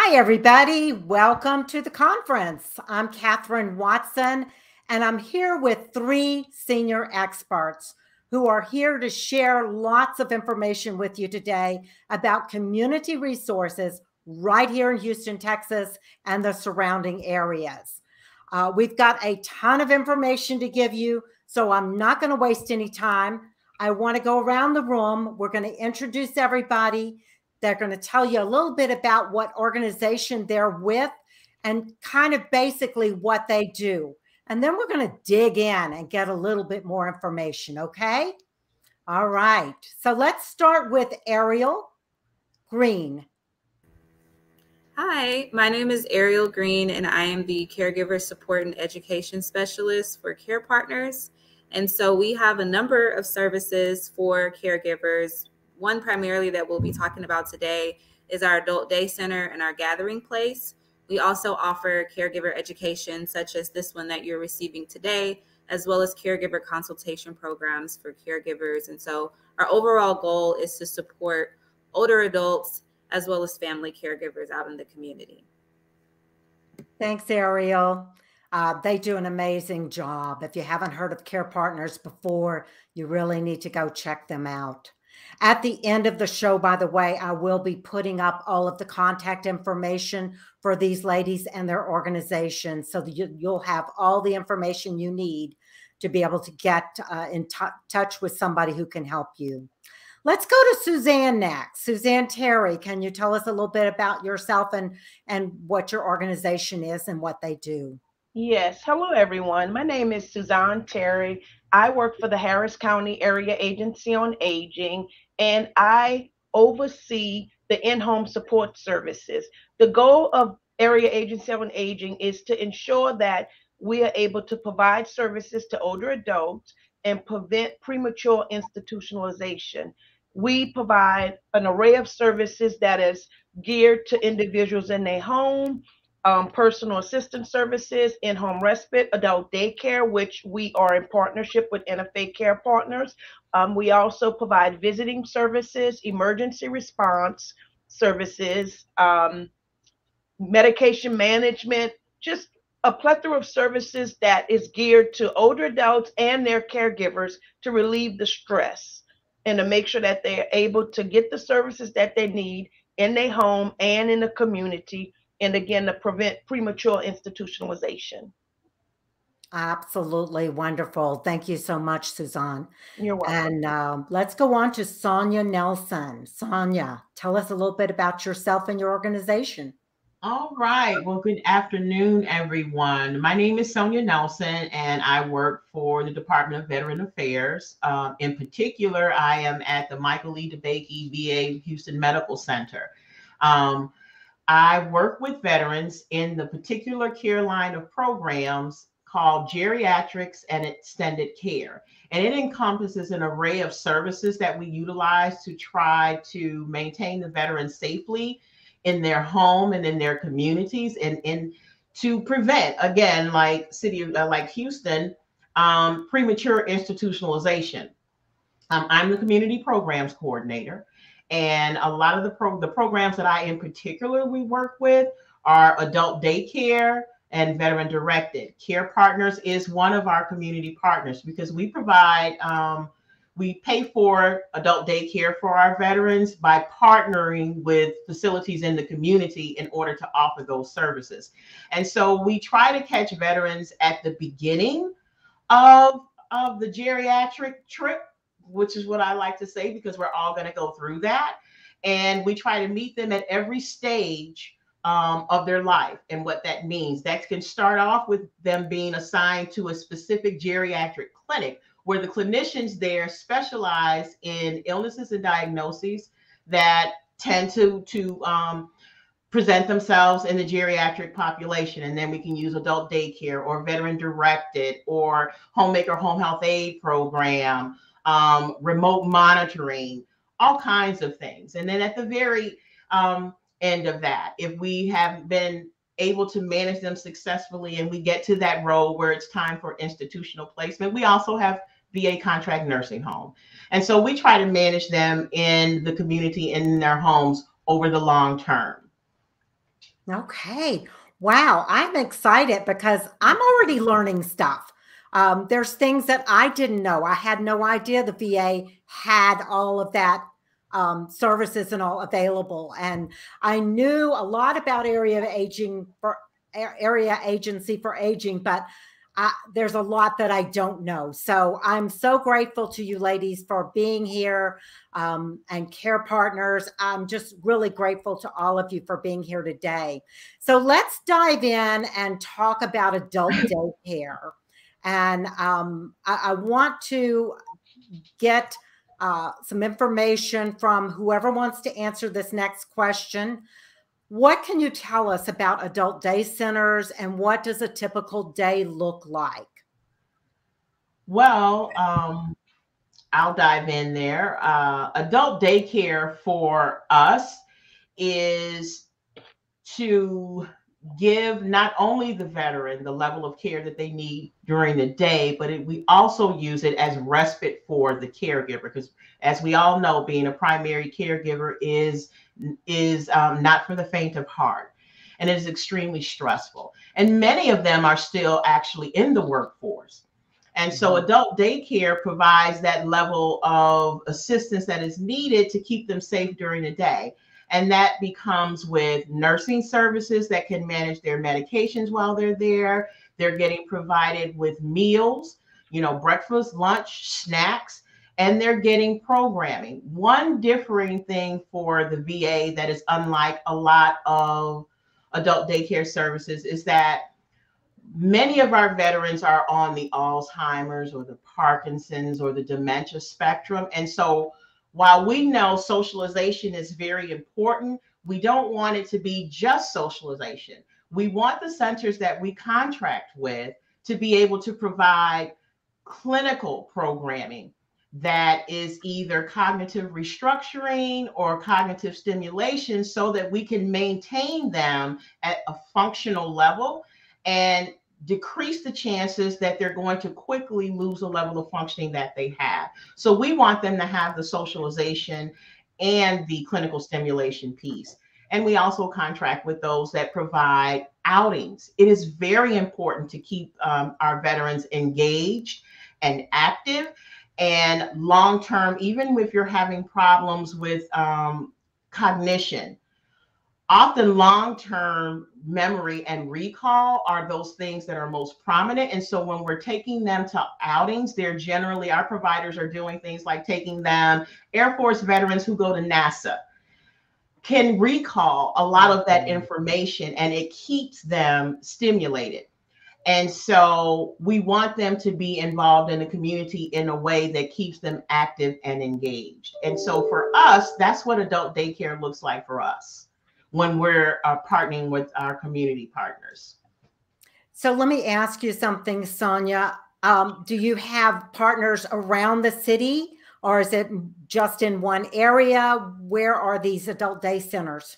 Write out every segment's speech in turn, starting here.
Hi, everybody. Welcome to the conference. I'm Kathryn Watson, and I'm here with three senior experts who are here to share lots of information with you today about community resources right here in Houston, Texas, and the surrounding areas. Uh, we've got a ton of information to give you, so I'm not going to waste any time. I want to go around the room. We're going to introduce everybody they're going to tell you a little bit about what organization they're with and kind of basically what they do. And then we're going to dig in and get a little bit more information. Okay. All right. So let's start with Erial Green. Hi, my name is Erial Green, and I am the Caregiver Support and Education Specialist for Care Partners. And so we have a number of services for caregivers one primarily that we'll be talking about today is our adult day center and our gathering place. We also offer caregiver education, such as this one that you're receiving today, as well as caregiver consultation programs for caregivers. And so, our overall goal is to support older adults as well as family caregivers out in the community. Thanks, Erial. Uh, they do an amazing job. If you haven't heard of Care Partners before, you really need to go check them out. At the end of the show, by the way, I will be putting up all of the contact information for these ladies and their organizations so that you, will have all the information you need to be able to get uh, in touch with somebody who can help you. Let's go to Suzanne next. Suzanne Terry, can you tell us a little bit about yourself and, and what your organization is and what they do? Yes. Hello, everyone. My name is Suzanne Terry. I work for the Harris County Area Agency on Aging, and I oversee the in home support services. The goal of Area Agency on Aging is to ensure that we are able to provide services to older adults and prevent premature institutionalization. We provide an array of services that is geared to individuals in their home, um, personal assistance services, in home respite, adult daycare, which we are in partnership with Interfaith Care Partners. Um, we also provide visiting services, emergency response services, um, medication management, just a plethora of services that is geared to older adults and their caregivers to relieve the stress and to make sure that they are able to get the services that they need in their home and in the community and again to prevent premature institutionalization. Absolutely wonderful. Thank you so much, Suzanne. You're welcome. And um, let's go on to Sonja Nelson. Sonja, tell us a little bit about yourself and your organization. All right. Well, good afternoon, everyone. My name is Sonja Nelson, and I work for the Department of Veteran Affairs. Um, in particular, I am at the Michael E. DeBakey VA Houston Medical Center. Um, I work with veterans in the particular care line of programs called geriatrics and extended care. And it encompasses an array of services that we utilize to try to maintain the veterans safely in their home and in their communities and, and to prevent, again, like city uh, like Houston, um, premature institutionalization. Um, I'm the community programs coordinator. And a lot of the pro- the programs that I in particular we work with are adult daycare and veteran directed. Care Partners is one of our community partners because we provide um, we pay for adult daycare for our veterans by partnering with facilities in the community in order to offer those services. And so we try to catch veterans at the beginning of of the geriatric trip which is what I like to say because we're all going to go through that. And we try to meet them at every stage um, of their life and what that means. That can start off with them being assigned to a specific geriatric clinic where the clinicians there specialize in illnesses and diagnoses that tend to to um, present themselves in the geriatric population and then we can use adult daycare or veteran directed or homemaker home health aid program um, remote monitoring, all kinds of things. And then at the very um, end of that, if we have been able to manage them successfully and we get to that role where it's time for institutional placement, we also have VA contract nursing home. And so we try to manage them in the community in their homes over the long term. Okay. Wow. I'm excited because I'm already learning stuff. Um, there's things that I didn't know. I had no idea the VA had all of that um, services and all available. And I knew a lot about area aging for area agency for aging, but I, there's a lot that I don't know. So I'm so grateful to you ladies for being here um, and care partners. I'm just really grateful to all of you for being here today. So let's dive in and talk about adult daycare. And um, I, I, want to get uh, some information from whoever wants to answer this next question. What can you tell us about adult day centers and what does a typical day look like? Well, um, I'll dive in there. Uh, adult daycare for us is to give not only the veteran the level of care that they need during the day, but it, we also use it as respite for the caregiver. Because as we all know, being a primary caregiver is is um, not for the faint of heart, and it is extremely stressful. And many of them are still actually in the workforce. And so mm-hmm. adult daycare provides that level of assistance that is needed to keep them safe during the day. And that becomes with nursing services that can manage their medications while they're there. They're getting provided with meals, you know, breakfast, lunch, snacks, and they're getting programming. One differing thing for the VA that is unlike a lot of adult daycare services is that many of our veterans are on the Alzheimer's or the Parkinson's or the dementia spectrum. And so while we know socialization is very important, we don't want it to be just socialization. We want the centers that we contract with to be able to provide clinical programming that is either cognitive restructuring or cognitive stimulation so that we can maintain them at a functional level and decrease the chances that they're going to quickly lose the level of functioning that they have. So we want them to have the socialization and the clinical stimulation piece. And we also contract with those that provide outings. It is very important to keep um, our veterans engaged and active and long term, even if you're having problems with um, cognition often long-term memory and recall are those things that are most prominent. And so when we're taking them to outings they're generally our providers are doing things like taking them air force veterans who go to nasa can recall a lot of that mm-hmm. information and it keeps them stimulated. And so we want them to be involved in the community in a way that keeps them active and engaged. And so for us that's what adult daycare looks like for us when we're uh, partnering with our community partners. So let me ask you something, Sonja. Um, do you have partners around the city or is it just in one area? Where are these adult day centers?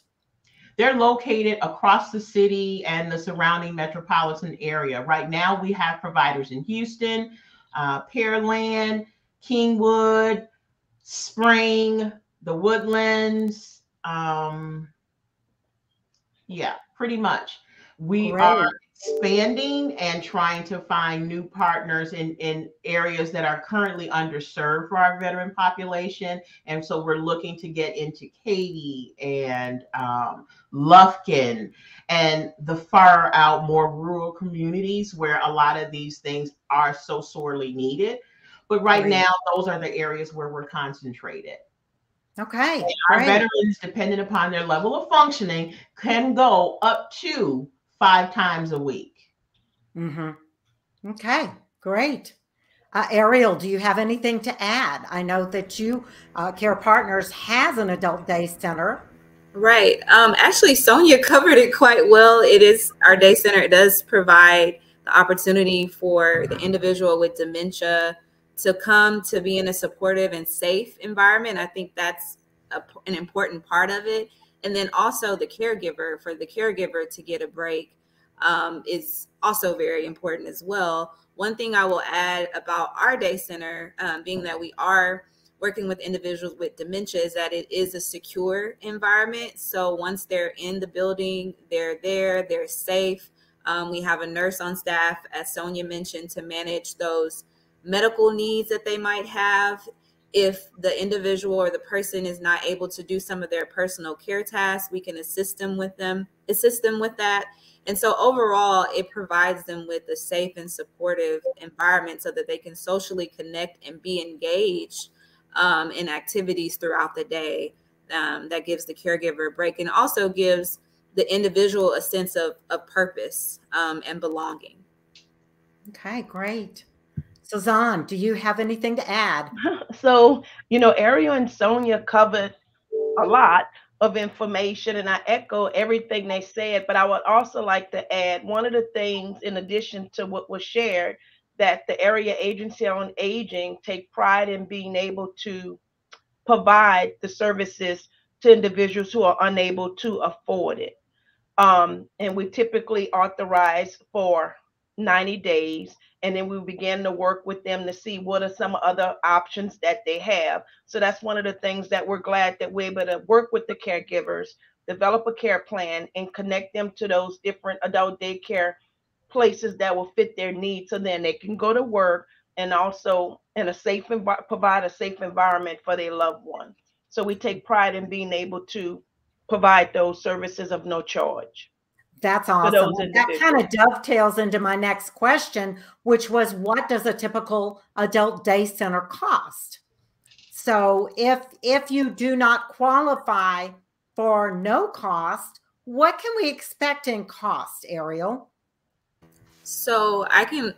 They're located across the city and the surrounding metropolitan area. Right now, we have providers in Houston, uh, Pearland, Kingwood, Spring, the Woodlands, um, yeah, pretty much. We Great. are expanding and trying to find new partners in, in areas that are currently underserved for our veteran population. And so we're looking to get into Katy and um, Lufkin and the far out, more rural communities where a lot of these things are so sorely needed. But right Great. now, those are the areas where we're concentrated. Okay. our great. veterans, depending upon their level of functioning, can go up to five times a week. Mm-hmm. Okay, great. Uh, Erial, do you have anything to add? I know that you, uh, Care Partners, has an adult day center. Right. Um, actually, Sonja covered it quite well. It is our day center. It does provide the opportunity for the individual with dementia to come to be in a supportive and safe environment. I think that's a, an important part of it. And then also the caregiver, for the caregiver to get a break um, is also very important as well. One thing I will add about our day center, um, being that we are working with individuals with dementia is that it is a secure environment. So once they're in the building, they're there, they're safe. Um, we have a nurse on staff, as Sonja mentioned, to manage those medical needs that they might have. If the individual or the person is not able to do some of their personal care tasks, we can assist them with them, assist them with that. And so overall, it provides them with a safe and supportive environment so that they can socially connect and be engaged um, in activities throughout the day um, that gives the caregiver a break and also gives the individual a sense of, of purpose um, and belonging. Okay, great. Suzanne, do you have anything to add? So, you know, Erial and Sonja covered a lot of information, and I echo everything they said. But I would also like to add one of the things, in addition to what was shared, that the area agency on aging take pride in being able to provide the services to individuals who are unable to afford it. Um, and we typically authorize for 90 days and then we began to work with them to see what are some other options that they have so that's one of the things that we're glad that we're able to work with the caregivers develop a care plan and connect them to those different adult daycare places that will fit their needs so then they can go to work and also in a safe env- provide a safe environment for their loved one. so we take pride in being able to provide those services of no charge that's awesome. that kind of dovetails into my next question which was what does a typical adult day center cost? So if if you do not qualify for no cost what can we expect in cost Erial? So I can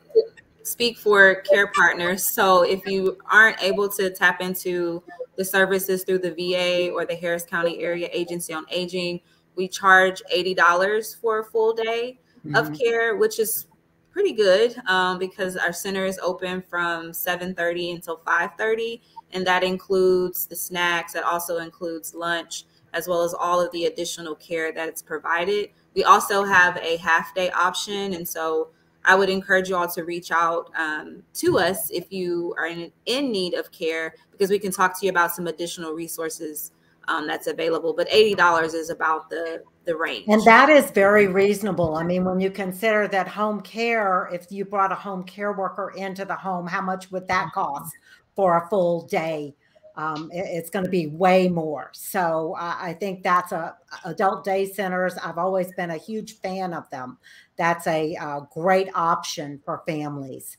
speak for care partners. So if you aren't able to tap into the services through the VA or the Harris County Area Agency on Aging, we charge $80 for a full day mm-hmm. of care, which is pretty good um, because our center is open from 7.30 until 5.30 and that includes the snacks that also includes lunch as well as all of the additional care that's provided we also have a half day option. And so I would encourage you all to reach out um, to us if you are in, in need of care, because we can talk to you about some additional resources um, that's available. But $80 is about the, the range. And that is very reasonable. I mean, when you consider that home care, if you brought a home care worker into the home, how much would that cost for a full day? um, it, it's going to be way more. So uh, I think that's a adult day centers. I've always been a huge fan of them. That's a, a great option for families.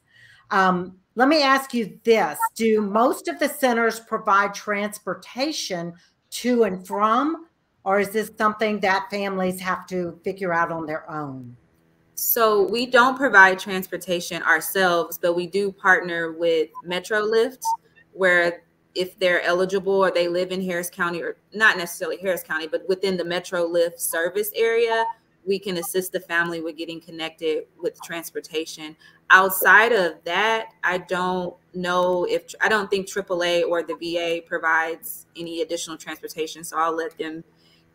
Um, let me ask you this: Do most of the centers provide transportation to and from, or is this something that families have to figure out on their own? So we don't provide transportation ourselves, but we do partner with MetroLift, where if they're eligible or they live in Harris County or not necessarily Harris County, but within the MetroLift service area, we can assist the family with getting connected with transportation. Outside of that, I don't know if I don't think AAA or the VA provides any additional transportation. So I'll let them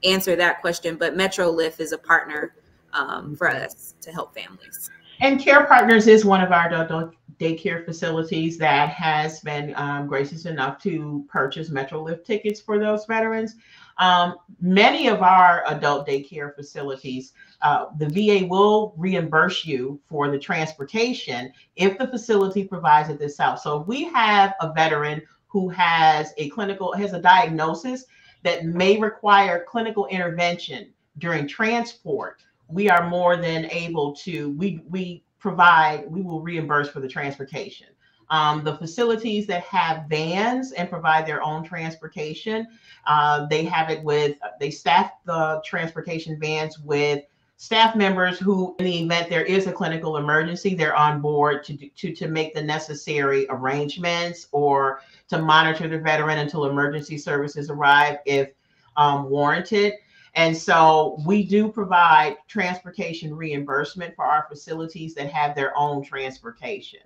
answer that question. But MetroLift is a partner um, for us to help families. And Care Partners is one of our adult daycare facilities that has been um, gracious enough to purchase MetroLift tickets for those veterans. Um, many of our adult daycare facilities, uh, the VA will reimburse you for the transportation if the facility provides it this out. So if we have a veteran who has a clinical, has a diagnosis that may require clinical intervention during transport, we are more than able to, we, we provide, we will reimburse for the transportation. Um, the facilities that have vans and provide their own transportation, uh, they have it with, they staff the transportation vans with staff members who, in the event there is a clinical emergency, they're on board to, to, to make the necessary arrangements or to monitor the veteran until emergency services arrive if um, warranted. And so we do provide transportation reimbursement for our facilities that have their own transportation.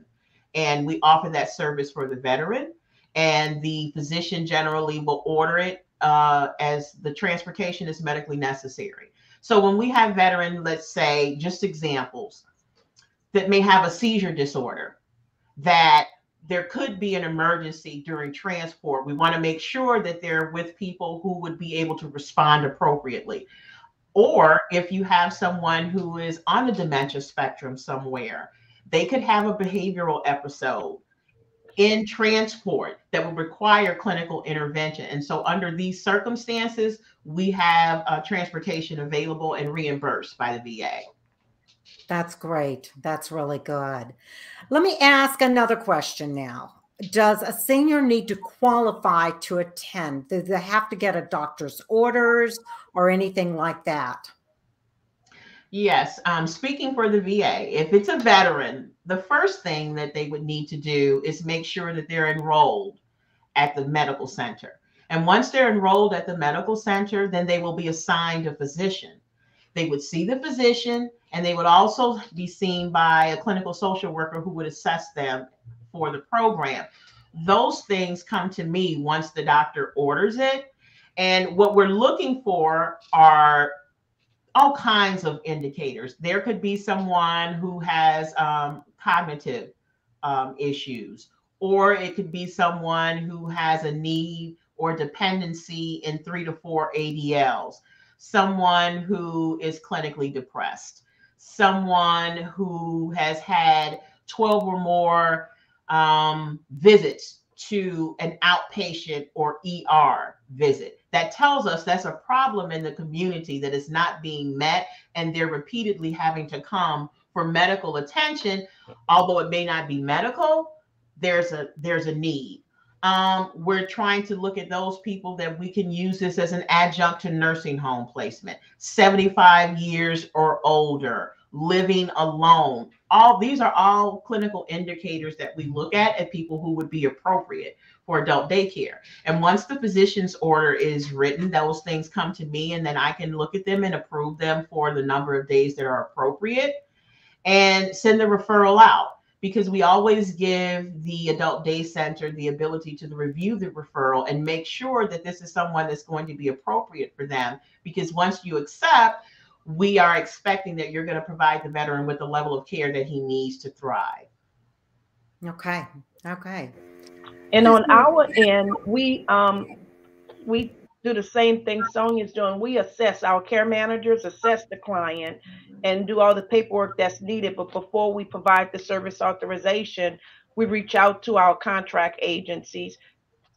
And we offer that service for the veteran. And the physician generally will order it uh, as the transportation is medically necessary. So when we have veteran, let's say, just examples, that may have a seizure disorder, that there could be an emergency during transport. We want to make sure that they're with people who would be able to respond appropriately. Or if you have someone who is on the dementia spectrum somewhere, they could have a behavioral episode in transport that would require clinical intervention. And so, under these circumstances, we have uh, transportation available and reimbursed by the VA. That's great. That's really good. Let me ask another question now. Does a senior need to qualify to attend? Do they have to get a doctor's orders or anything like that? Yes. Um, speaking for the VA, if it's a veteran, the first thing that they would need to do is make sure that they're enrolled at the medical center. And once they're enrolled at the medical center, then they will be assigned a physician. They would see the physician and they would also be seen by a clinical social worker who would assess them for the program. Those things come to me once the doctor orders it. And what we're looking for are all kinds of indicators. There could be someone who has um, cognitive um, issues, or it could be someone who has a need or dependency in three to four ADLs, someone who is clinically depressed, someone who has had 12 or more um, visits to an outpatient or ER visit. That tells us that's a problem in the community that is not being met, and they're repeatedly having to come for medical attention. Although it may not be medical, there's a there's a need. Um, we're trying to look at those people that we can use this as an adjunct to nursing home placement, 75 years or older, living alone. All these are all clinical indicators that we look at at people who would be appropriate for adult daycare. And once the physician's order is written, those things come to me and then I can look at them and approve them for the number of days that are appropriate and send the referral out because we always give the adult day center the ability to review the referral and make sure that this is someone that's going to be appropriate for them because once you accept we are expecting that you're going to provide the veteran with the level of care that he needs to thrive. Okay. Okay. And on our end, we um we do the same thing Sonja's doing. We assess our care managers, assess the client, and do all the paperwork that's needed. But before we provide the service authorization, we reach out to our contract agencies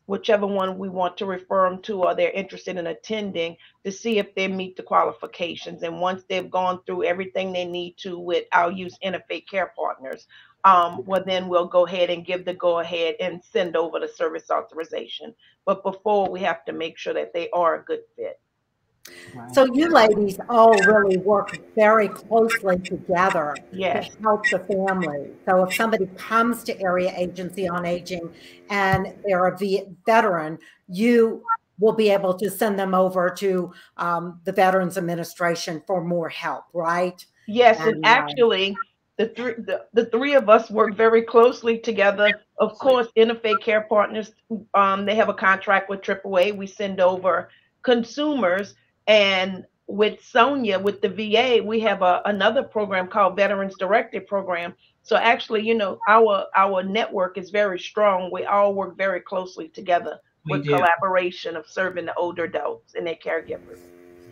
whichever one we want to refer them to or they're interested in attending to see if they meet the qualifications. And once they've gone through everything they need to with our use Interfaith Care Partners, um, well, then we'll go ahead and give the go ahead and send over the service authorization. But before, we have to make sure that they are a good fit. So you ladies all really work very closely together yes. to help the family. So if somebody comes to Area Agency on Aging and they're a veteran, you will be able to send them over to um, the Veterans Administration for more help, right? Yes, and, and uh, actually, the three the, the three of us work very closely together. Of course, Interfaith Care Partners, um, they have a contract with AAA. We send over consumers and with Sonja, with the VA, we have a, another program called Veterans Directed Program. So actually, you know, our our network is very strong. We all work very closely together we with do. collaboration of serving the older adults and their caregivers.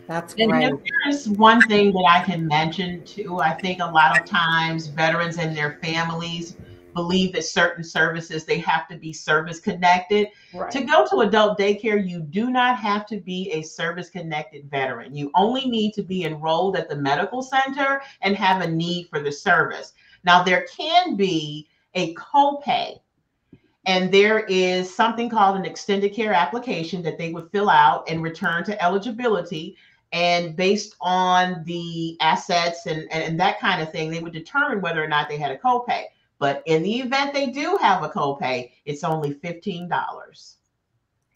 That's great. And there's one thing that I can mention too. I think a lot of times veterans and their families believe that certain services they have to be service connected. Right. To go to adult daycare, you do not have to be a service connected veteran. You only need to be enrolled at the medical center and have a need for the service. Now there can be a copay and there is something called an extended care application that they would fill out and return to eligibility and based on the assets and, and that kind of thing they would determine whether or not they had a copay but in the event they do have a copay, it's only $15.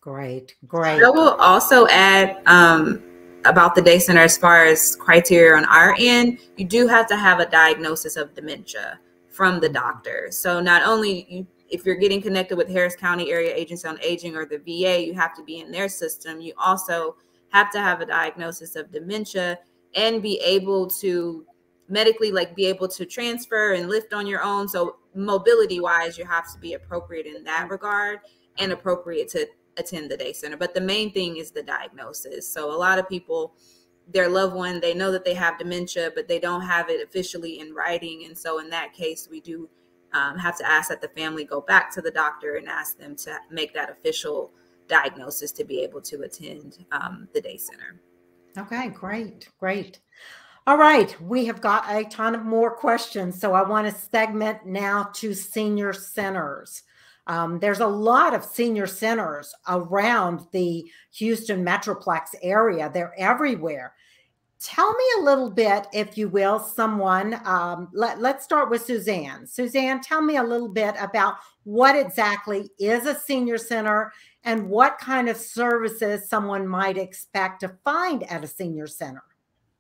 Great, great. I will also add um, about the day center as far as criteria on our end, you do have to have a diagnosis of dementia from the doctor. So not only you, if you're getting connected with Harris County Area Agency on Aging or the VA, you have to be in their system. You also have to have a diagnosis of dementia and be able to medically like be able to transfer and lift on your own so mobility wise, you have to be appropriate in that regard and appropriate to attend the day center. But the main thing is the diagnosis. So a lot of people, their loved one, they know that they have dementia, but they don't have it officially in writing. And so in that case, we do um, have to ask that the family go back to the doctor and ask them to make that official diagnosis to be able to attend um, the day center. Okay, great, great. All right, we have got a ton of more questions. So I want to segment now to senior centers. Um, there's a lot of senior centers around the Houston Metroplex area, they're everywhere. Tell me a little bit, if you will, someone. Um, let, let's start with Suzanne. Suzanne, tell me a little bit about what exactly is a senior center and what kind of services someone might expect to find at a senior center.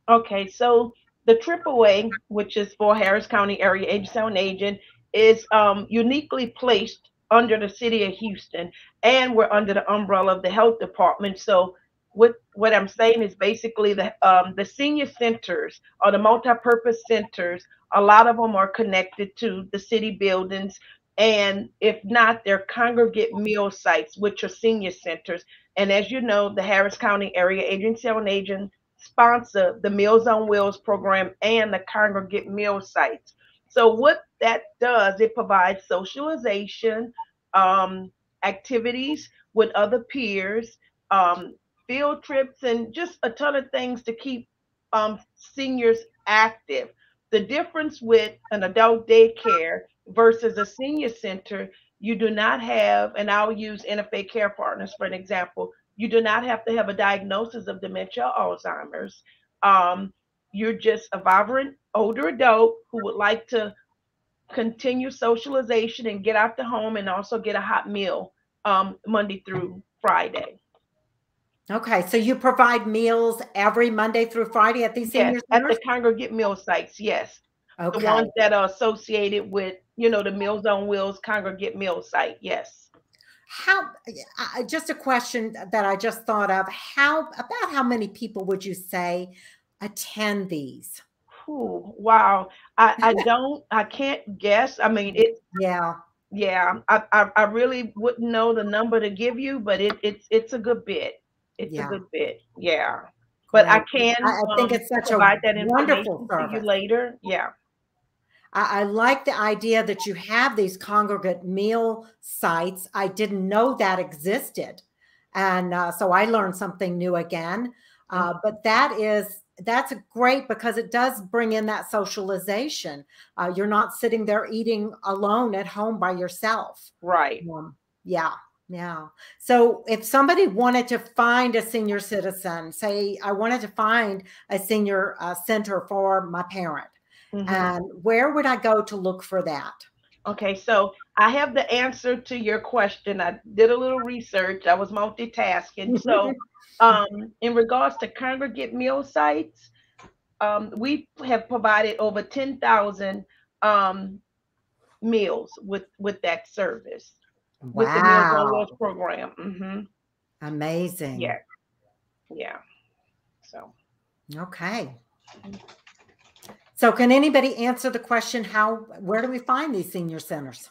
Okay, so the AAA, which is for Harris County Area Agency on Aging, is um, uniquely placed under the city of Houston, and we're under the umbrella of the health department. So, what what I'm saying is basically the um, the senior centers or the multi-purpose centers. A lot of them are connected to the city buildings, and if not, they're congregate meal sites, which are senior centers. And as you know, the Harris County Area Agency on Aging sponsor the Meals on Wheels program and the congregate meal sites. So what that does, it provides socialization, um, activities with other peers, um, field trips, and just a ton of things to keep um, seniors active. The difference with an adult daycare versus a senior center, you do not have, and I'll use NFA Care Partners for an example. You do not have to have a diagnosis of dementia or Alzheimer's. Um, you're just a vibrant older adult who would like to continue socialization and get out the home and also get a hot meal um, Monday through Friday. Okay, so you provide meals every Monday through Friday at these senior yes, centers? At the congregate meal sites, yes. Okay. The ones that are associated with, you know, the Meals on Wheels congregate meal site, yes how uh, just a question that i just thought of how about how many people would you say attend these Ooh, wow i i don't i can't guess i mean it yeah yeah I, I, I really wouldn't know the number to give you but it it's it's a good bit it's yeah. a good bit yeah but i can i, I think um, it's such a that wonderful to you later yeah I, I like the idea that you have these congregate meal sites. I didn't know that existed. And uh, so I learned something new again. Uh, mm. but that is that's great because it does bring in that socialization. Uh, you're not sitting there eating alone at home by yourself. Right. Um, yeah. Yeah. So if somebody wanted to find a senior citizen, say I wanted to find a senior uh, center for my parent, Mm-hmm. And where would I go to look for that? Okay, so I have the answer to your question. I did a little research. I was multitasking. So, um, in regards to congregate meal sites, um, we have provided over 10,000 um, meals with with that service wow. with the Meals program. Mm-hmm. Amazing. Yeah, yeah. So, okay. So can anybody answer the question, how, where do we find these senior centers?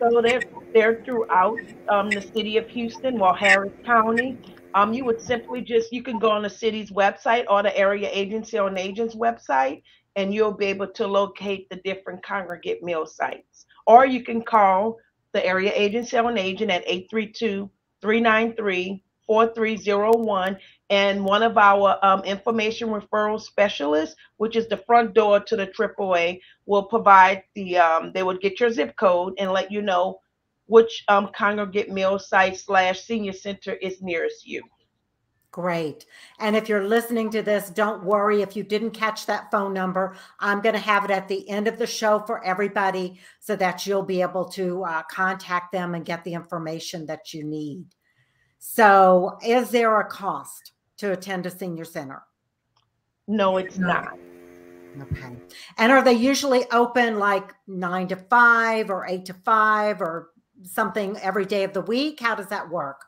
So they're, they're throughout um, the city of Houston, well, Harris County. Um, you would simply just, you can go on the city's website or the area agency on agents website, and you'll be able to locate the different congregate meal sites. Or you can call the area agency on aging at 832 393 4301 and one of our um, information referral specialists, which is the front door to the AAA, will provide the, um, they would get your zip code and let you know which um, congregate meal site slash senior center is nearest you. Great. And if you're listening to this, don't worry if you didn't catch that phone number. I'm going to have it at the end of the show for everybody so that you'll be able to uh, contact them and get the information that you need. So, is there a cost to attend a senior center? No, it's not. Okay. And are they usually open like nine to five or eight to five or something every day of the week? How does that work?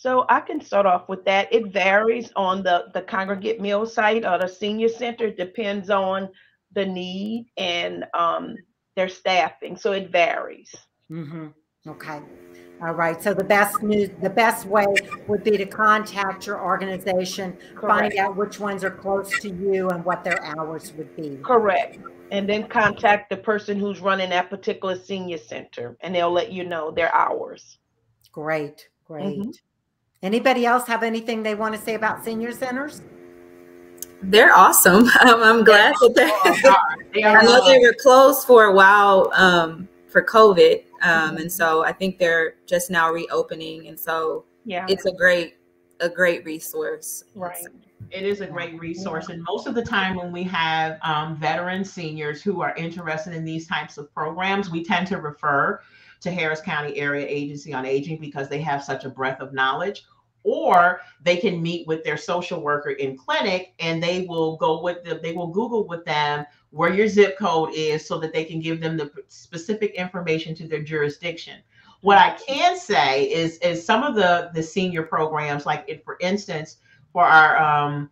So I can start off with that. It varies on the the congregate meal site or the senior center. It depends on the need and um, their staffing. So it varies. Mm-hmm. Okay. All right. So the best news, the best way would be to contact your organization, Correct. find out which ones are close to you and what their hours would be. Correct. And then contact the person who's running that particular senior center and they'll let you know their hours. Great. Great. Mm-hmm. Anybody else have anything they want to say about senior centers? They're awesome. Um, I'm glad that they're. I know they were closed for a while um, for COVID, um, and so I think they're just now reopening, and so yeah, it's a great a great resource. Right. It is a great resource, and most of the time when we have um, veteran seniors who are interested in these types of programs, we tend to refer to Harris County Area Agency on Aging because they have such a breadth of knowledge or they can meet with their social worker in clinic and they will go with them they will google with them where your zip code is so that they can give them the specific information to their jurisdiction. What i can say is is some of the the senior programs like it for instance for our um,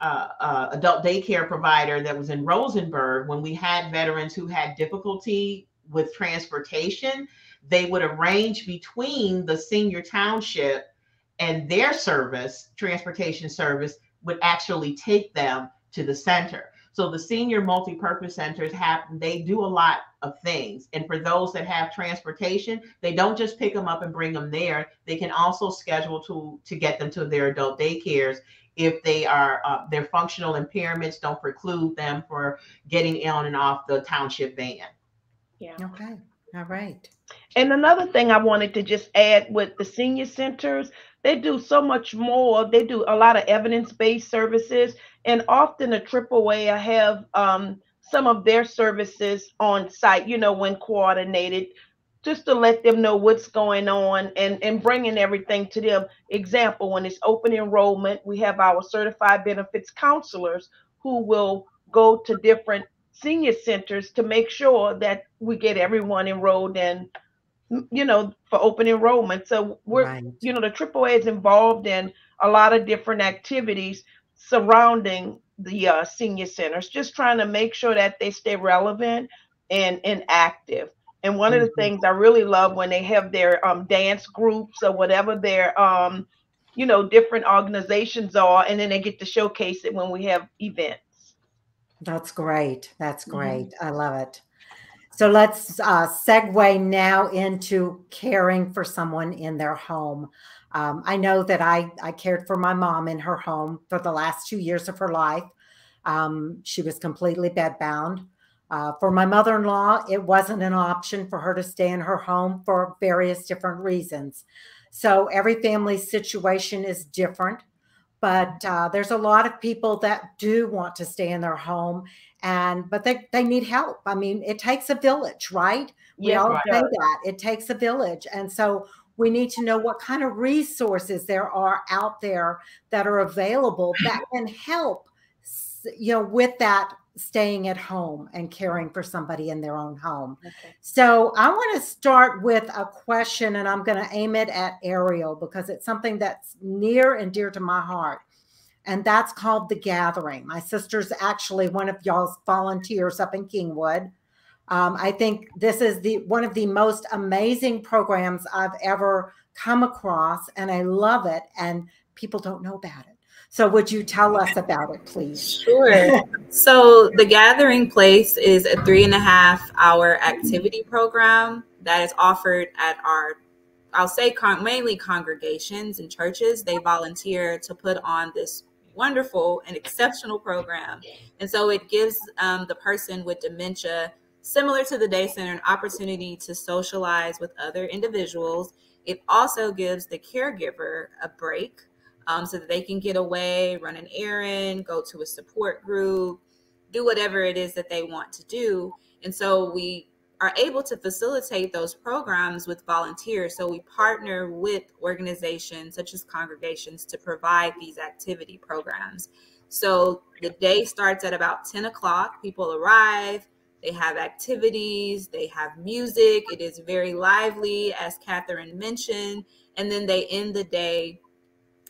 uh, uh, adult daycare provider that was in rosenberg when we had veterans who had difficulty with transportation they would arrange between the senior township and their service, transportation service, would actually take them to the center. So the senior multi-purpose centers have they do a lot of things. And for those that have transportation, they don't just pick them up and bring them there. They can also schedule to to get them to their adult daycares if they are uh, their functional impairments don't preclude them for getting on and off the township van. Yeah. Okay. All right. And another thing I wanted to just add with the senior centers, they do so much more. They do a lot of evidence-based services, and often a AAA I have um, some of their services on site. You know, when coordinated, just to let them know what's going on and and bringing everything to them. Example: when it's open enrollment, we have our certified benefits counselors who will go to different senior centers to make sure that we get everyone enrolled in you know, for open enrollment. So we're, right. you know, the AAA is involved in a lot of different activities surrounding the uh, senior centers, just trying to make sure that they stay relevant and, and active. And one mm-hmm. of the mm-hmm. things I really love when they have their um, dance groups or whatever their, um, you know, different organizations are, and then they get to showcase it when we have events. That's great. That's great. Mm-hmm. I love it. So let's uh, segue now into caring for someone in their home. Um, I know that I, I cared for my mom in her home for the last two years of her life. Um, she was completely bedbound. Uh, for my mother in law, it wasn't an option for her to stay in her home for various different reasons. So every family situation is different, but uh, there's a lot of people that do want to stay in their home and but they, they need help. I mean it takes a village right? We all right. say that. It takes a village. And so we need to know what kind of resources there are out there that are available that can help you know with that staying at home and caring for somebody in their own home okay. so i want to start with a question and i'm going to aim it at Erial because it's something that's near and dear to my heart and that's called The Gathering. My sister's actually one of y'all's volunteers up in Kingwood. Um, I think this is the one of the most amazing programs I've ever come across, and I love it. And people don't know about it. So, would you tell us about it, please? Sure. so, the Gathering Place is a three and a half hour activity program that is offered at our I'll say con- mainly congregations and churches. They volunteer to put on this wonderful and exceptional program. And so it gives um, the person with dementia, similar to the day center, an opportunity to socialize with other individuals. It also gives the caregiver a break um, so that they can get away, run an errand, go to a support group, do whatever it is that they want to do. And so we are able to facilitate those programs with volunteers. So we partner with organizations such as congregations to provide these activity programs. So the day starts at about 10 o'clock. People arrive, they have activities, they have music. It is very lively, as Kathryn mentioned. And then they end the day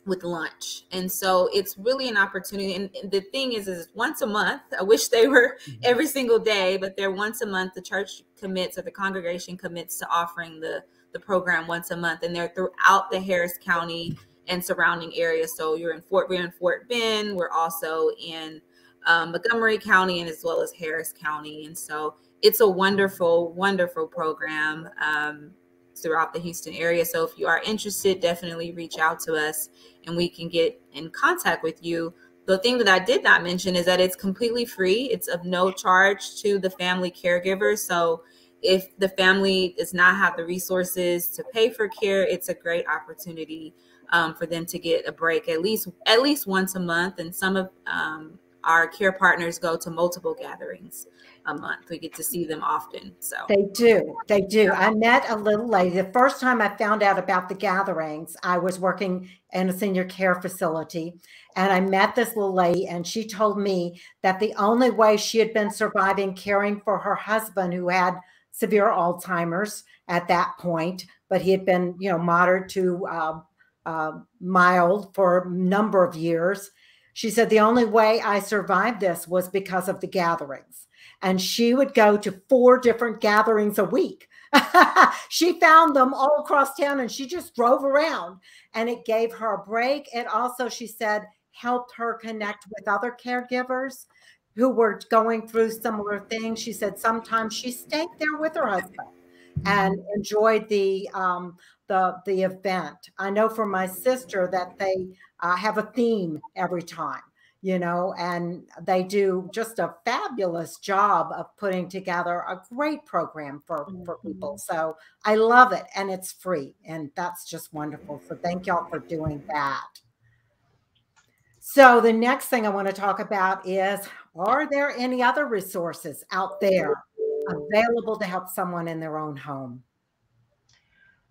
with lunch. And so it's really an opportunity. And the thing is, is once a month. I wish they were mm-hmm. every single day, but they're once a month. The church commits or the congregation commits to offering the the program once a month, and they're throughout the Harris County and surrounding areas. So you're in Fort, we're in Fort Bend. We're also in um, Montgomery County and as well as Harris County. And so it's a wonderful, wonderful program. Um, throughout the Houston area. So if you are interested, definitely reach out to us and we can get in contact with you. The thing that I did not mention is that it's completely free. It's of no charge to the family caregiver. So if the family does not have the resources to pay for care, it's a great opportunity um, for them to get a break at least at least once a month. And some of um, our care partners go to multiple gatherings a month. We get to see them often. So they do. They do. I met a little lady. The first time I found out about the gatherings, I was working in a senior care facility and I met this little lady and she told me that the only way she had been surviving caring for her husband who had severe Alzheimer's at that point, but he had been, you know, moderate to uh, uh, mild for a number of years. She said, The only way I survived this was because of the gatherings and she would go to four different gatherings a week. she found them all across town and she just drove around and it gave her a break. It also, she said, helped her connect with other caregivers who were going through similar things. She said sometimes she stayed there with her husband and enjoyed the um, the the event. I know for my sister that they uh, have a theme every time you know, and they do just a fabulous job of putting together a great program for, for people. Mm-hmm. So I love it and it's free and that's just wonderful. So thank y'all for doing that. So the next thing I want to talk about is are there any other resources out there available to help someone in their own home?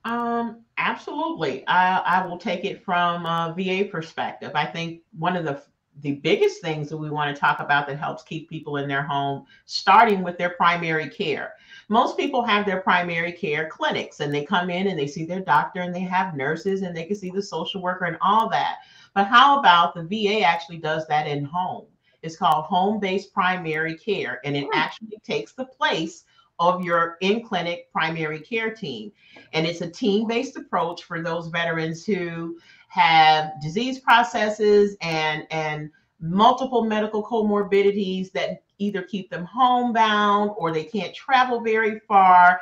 Um, absolutely. I, I will take it from a VA perspective. I think one of the the biggest things that we want to talk about that helps keep people in their home, starting with their primary care. Most people have their primary care clinics and they come in and they see their doctor and they have nurses and they can see the social worker and all that. But how about the VA actually does that in home? It's called home based primary care and it hmm. actually takes the place of your in clinic primary care team. And it's a team based approach for those veterans who have disease processes and and multiple medical comorbidities that either keep them homebound or they can't travel very far.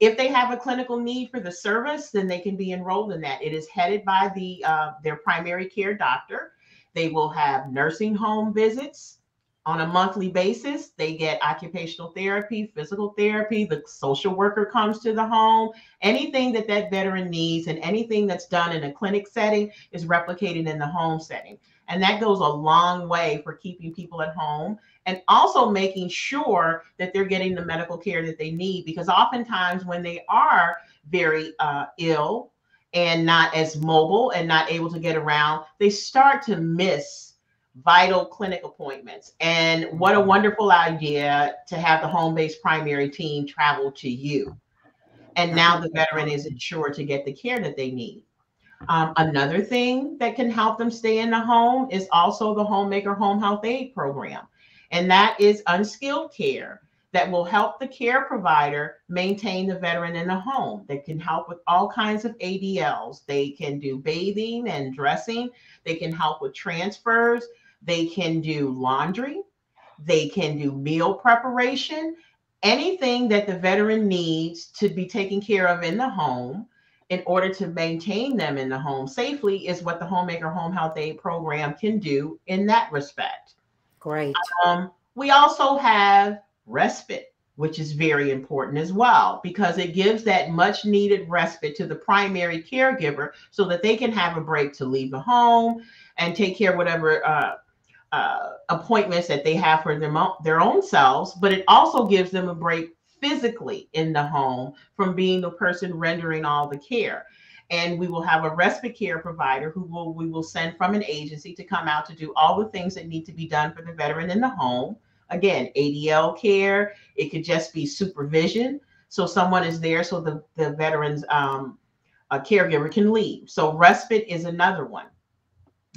If they have a clinical need for the service, then they can be enrolled in that. It is headed by the uh, their primary care doctor. They will have nursing home visits on a monthly basis. They get occupational therapy, physical therapy. The social worker comes to the home. Anything that that veteran needs and anything that's done in a clinic setting is replicated in the home setting. And that goes a long way for keeping people at home and also making sure that they're getting the medical care that they need. Because oftentimes, when they are very uh, ill and not as mobile and not able to get around, they start to miss vital clinic appointments. And what a wonderful idea to have the home based primary team travel to you. And now the veteran is insured to get the care that they need. Um, another thing that can help them stay in the home is also the Homemaker Home Health Aid Program. And that is unskilled care that will help the care provider maintain the veteran in the home. They can help with all kinds of ADLs. They can do bathing and dressing. They can help with transfers. They can do laundry, they can do meal preparation, anything that the veteran needs to be taken care of in the home in order to maintain them in the home safely is what the Homemaker Home Health Aid Program can do in that respect. Great. Um, we also have respite, which is very important as well, because it gives that much needed respite to the primary caregiver so that they can have a break to leave the home and take care of whatever uh, uh, appointments that they have for their, their own selves, but it also gives them a break physically in the home from being the person rendering all the care. And we will have a respite care provider who will we will send from an agency to come out to do all the things that need to be done for the veteran in the home. Again, ADL care. It could just be supervision. So someone is there so the, the veteran's um, caregiver can leave. So respite is another one.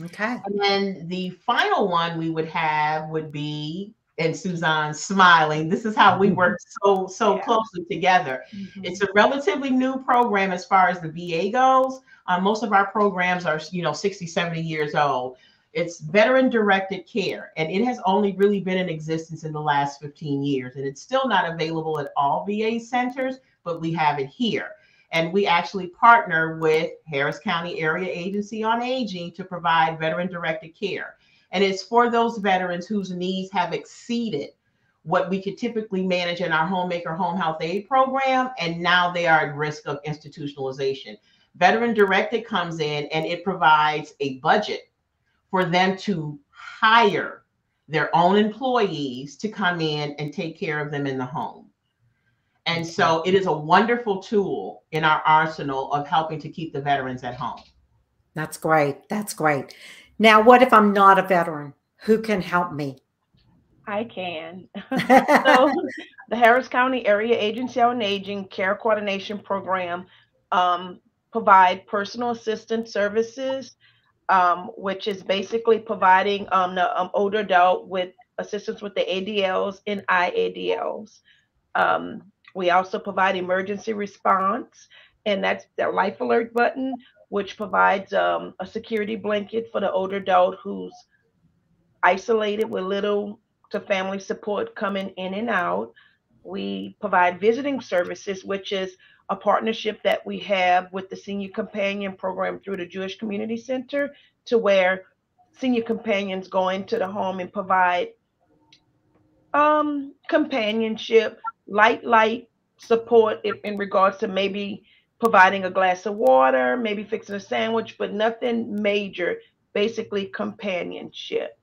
Okay. And then the final one we would have would be, and Suzanne smiling. This is how we Mm-hmm. work so so Yeah. closely together. Mhm. It's a relatively new program as far as the VA goes. Uh, most of our programs are, you know, 60, 70 years old. It's veteran directed care, and it has only really been in existence in the last 15 years. And it's still not available at all VA centers, but we have it here. And we actually partner with Harris County Area Agency on Aging to provide veteran directed care. And it's for those veterans whose needs have exceeded what we could typically manage in our homemaker home health aid program. And now they are at risk of institutionalization. Veteran Directed comes in and it provides a budget for them to hire their own employees to come in and take care of them in the home. And so it is a wonderful tool in our arsenal of helping to keep the veterans at home. That's great. That's great. Now, what if I'm not a veteran? Who can help me? I can. so the Harris County Area Agency on Aging Care Coordination Program um, provide personal assistance services, um, which is basically providing um, the um, older adult with assistance with the ADLs and IADLs. Um, we also provide emergency response, and that's the life alert button, which provides um, a security blanket for the older adult who's isolated with little to family support coming in and out. We provide visiting services, which is a partnership that we have with the Senior Companion Program through the Jewish Community Center, to where senior companions go into the home and provide um, companionship, light, light support in, in regards to maybe providing a glass of water, maybe fixing a sandwich, but nothing major, basically companionship.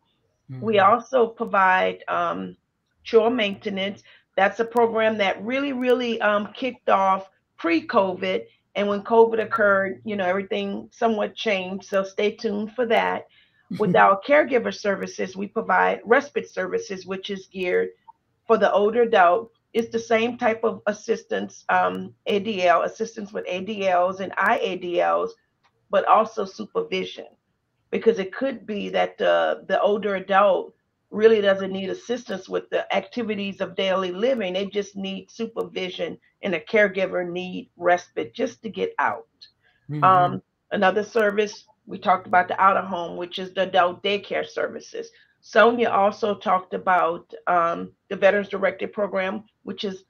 We Mhm. also provide um, chore maintenance. That's a program that really, really um, kicked off pre-COVID. And when COVID occurred, you know, everything somewhat changed. So stay tuned for that. With our caregiver services, we provide respite services, which is geared for the older adult. It's the same type of assistance, um, ADL, assistance with ADLs and IADLs, but also supervision. Because it could be that the the older adult really doesn't need assistance with the activities of daily living. They just need supervision and a caregiver need respite just to get out. Mhm. um, another service we talked about the out of home which is the adult daycare services Sonja also talked about um, the veterans directed program which is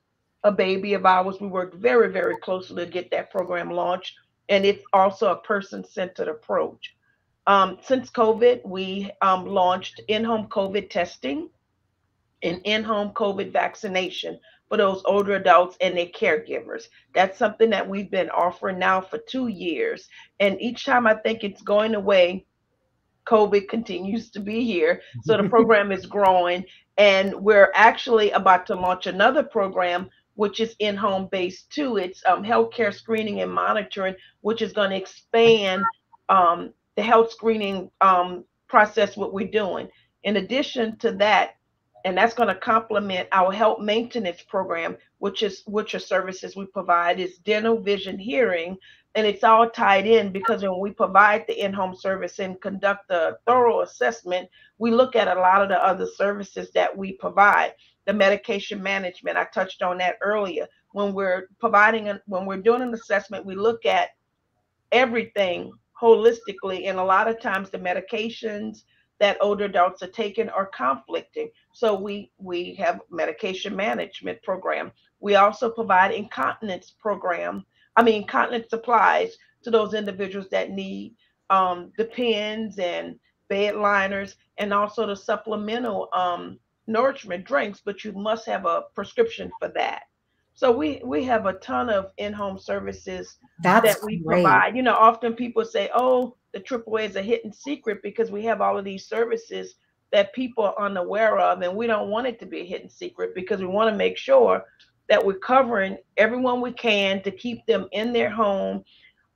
a baby of ours we worked very very closely to get that program launched and it's also a person-centered approach um, since COVID, we um, launched in-home COVID testing and in-home COVID vaccination for those older adults and their caregivers. That's something that we've been offering now for two years. And each time I think it's going away, COVID continues to be here. So the program is growing. And we're actually about to launch another program, which is in-home based too. It's um, healthcare screening and monitoring, which is going to expand um, the health screening um, process, what we're doing. In addition to that, and that's going to complement our health maintenance program, which is which are services we provide is dental, vision, hearing, and it's all tied in because when we provide the in-home service and conduct a thorough assessment, we look at a lot of the other services that we provide. The medication management, I touched on that earlier. When we're providing, a, when we're doing an assessment, we look at everything holistically, and a lot of times the medications that older adults are taking are conflicting. So we we have medication management program. We also provide incontinence program. I mean, incontinence supplies to those individuals that need um, the pins and bed liners, and also the supplemental um, nourishment drinks. But you must have a prescription for that. So we we have a ton of in-home services That's that we great. provide. You know, often people say, "Oh, the AAA is a hidden secret because we have all of these services that people are unaware of, and we don't want it to be a hidden secret because we want to make sure that we're covering everyone we can to keep them in their home,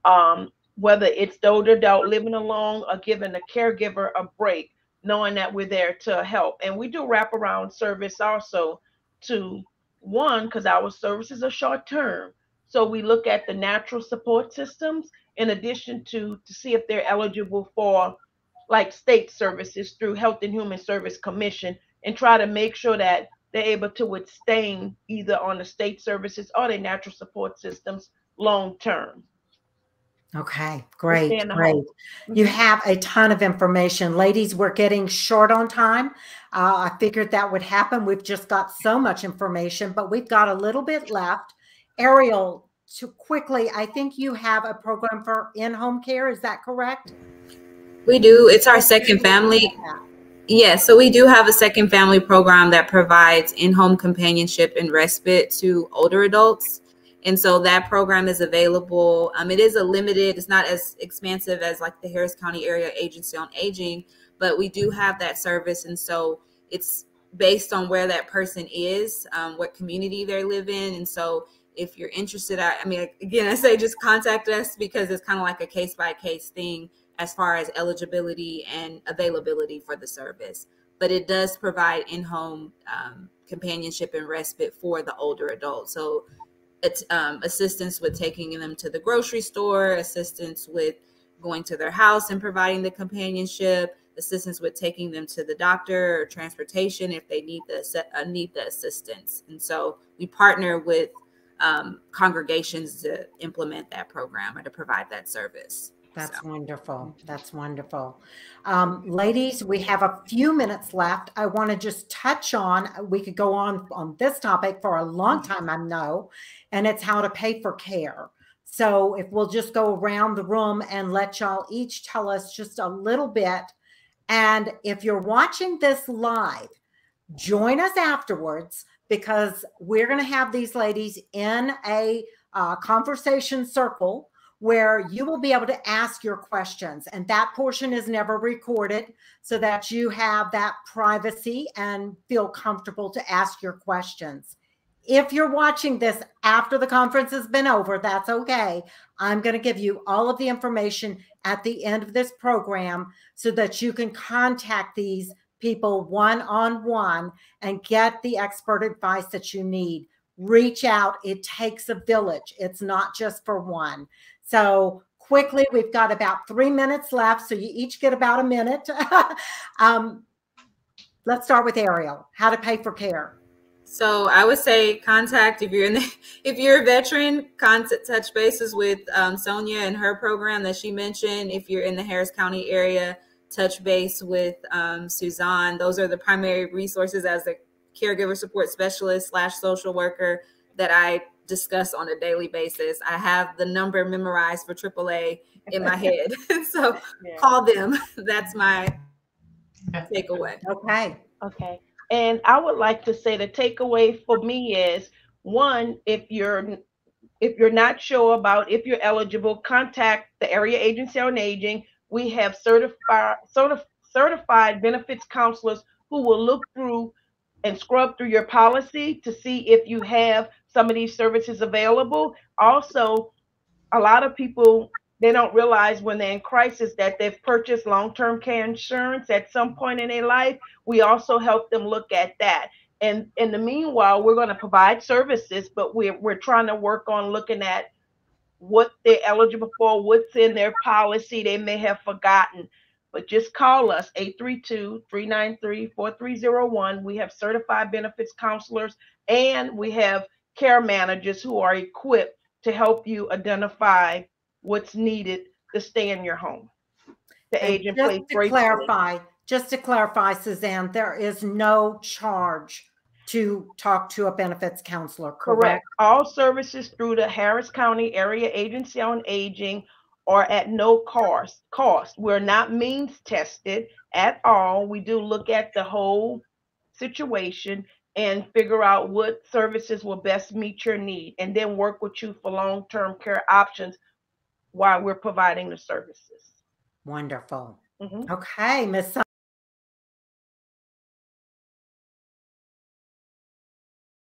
um, whether it's older adult living alone or giving a caregiver a break, knowing that we're there to help. And we do wraparound service also to one because our services are short term. So we look at the natural support systems in addition to to see if they're eligible for like state services through Health and Human Service Commission and try to make sure that they're able to withstand either on the state services or the natural support systems long term. Okay, great, great. You mm-hmm. have a ton of information. Ladies, we're getting short on time. Uh, I figured that would happen. We've just got so much information, but we've got a little bit left. Erial, to quickly, I think you have a program for in home care. Is that correct? We do. It's our second family. Yeah, so we do have a second family program that provides in home companionship and respite to older adults. And so that program is available. Um, it is a limited, it's not as expansive as like the Harris County Area Agency on Aging, but we do have that service. And so it's based on where that person is, um, what community they live in. And so if you're interested, I, I mean, again, I say just contact us because it's kind of like a case by case thing as far as eligibility and availability for the service. But it does provide in home um, companionship and respite for the older adults. So it's um, assistance with taking them to the grocery store, assistance with going to their house and providing the companionship, assistance with taking them to the doctor or transportation if they need the uh, need the assistance. And so we partner with um, congregations to implement that program or to provide that service. That's so. wonderful. That's wonderful. Um, ladies, we have a few minutes left. I want to just touch on, we could go on on this topic for a long mm-hmm. time, I know, and it's how to pay for care. So if we'll just go around the room and let y'all each tell us just a little bit. And if you're watching this live, join us afterwards because we're going to have these ladies in a uh, conversation circle where you will be able to ask your questions. And that portion is never recorded so that you have that privacy and feel comfortable to ask your questions. If you're watching this after the conference has been over, that's okay. I'm going to give you all of the information at the end of this program so that you can contact these people one on one and get the expert advice that you need. Reach out. It takes a village, it's not just for one. So, quickly, we've got about three minutes left. So, you each get about a minute. um, let's start with Erial how to pay for care. So I would say contact if you're in the if you're a veteran, contact touch bases with um, Sonja and her program that she mentioned. If you're in the Harris County area, touch base with um, Suzanne. Those are the primary resources as a caregiver support specialist slash social worker that I discuss on a daily basis. I have the number memorized for AAA in my head. so yeah. call them. That's my takeaway. Okay. Okay. And I would like to say the takeaway for me is one, if you're if you're not sure about if you're eligible, contact the area agency on aging we have certified certif- certified benefits counselors who will look through and scrub through your policy to see if you have some of these services available. Also, a lot of people they don't realize when they're in crisis that they've purchased long-term care insurance at some point in their life. We also help them look at that. And in the meanwhile, we're going to provide services, but we're we're trying to work on looking at what they're eligible for, what's in their policy they may have forgotten. But just call us 832 393 4301. We have certified benefits counselors and we have care managers who are equipped to help you identify what's needed to stay in your home. The and just to clarify, just to clarify, Suzanne, there is no charge to talk to a benefits counselor, correct? correct? All services through the Harris County Area Agency on Aging are at no cost. Cost. We're not means tested at all. We do look at the whole situation and figure out what services will best meet your need and then work with you for long-term care options while we're providing the services. Wonderful. Mm-hmm. Okay, Miss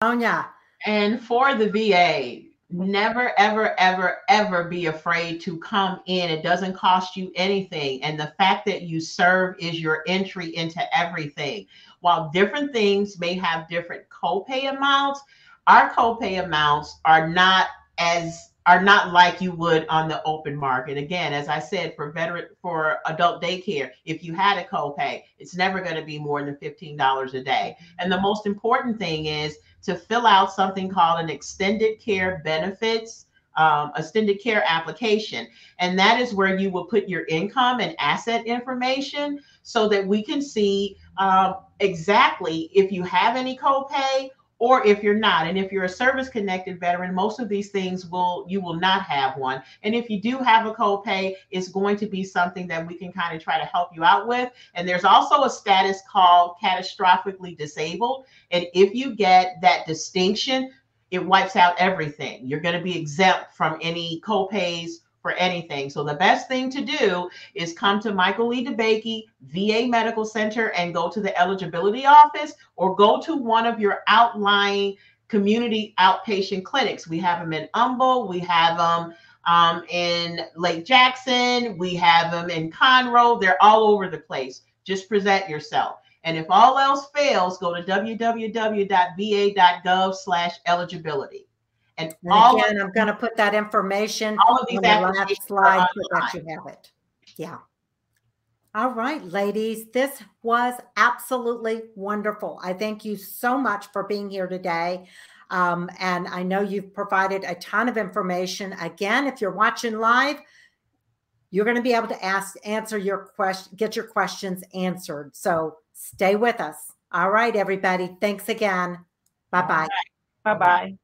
Sonja. And for the VA, never, ever, ever, ever be afraid to come in. It doesn't cost you anything. And the fact that you serve is your entry into everything. While different things may have different copay amounts, our copay amounts are not as are not like you would on the open market. Again, as I said, for veteran for adult daycare, if you had a copay, it's never going to be more than $15 a day. And the most important thing is to fill out something called an extended care benefits um, extended care application. And that is where you will put your income and asset information so that we can see um, exactly if you have any copay or if you're not. And if you're a service connected veteran most of these things will you will not have one. And if you do have a copay it's going to be something that we can kind of try to help you out with. And there's also a status called catastrophically disabled. And if you get that distinction it wipes out everything. You're going to be exempt from any copays for anything. So the best thing to do is come to Michael Lee DeBakey VA Medical Center and go to the eligibility office or go to one of your outlying community outpatient clinics. We have them in Humble, we have them um, in Lake Jackson, we have them in Conroe. They're all over the place. Just present yourself. And if all else fails, go to www.va.gov slash eligibility. And, and all again, of, I'm going to put that information all of these on the last slide so that you have it. Yeah. All right, ladies, this was absolutely wonderful. I thank you so much for being here today. Um, and I know you've provided a ton of information. Again, if you're watching live, you're going to be able to ask, answer your question, get your questions answered. So stay with us. All right, everybody. Thanks again. Bye bye. Bye bye.